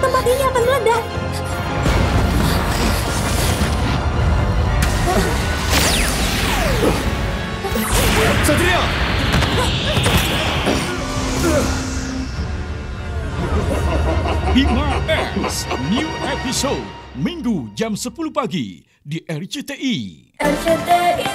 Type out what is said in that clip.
Tempat ini akan meledak. Satria! Bima X New Episode Minggu jam 10 pagi di RCTI. RCTI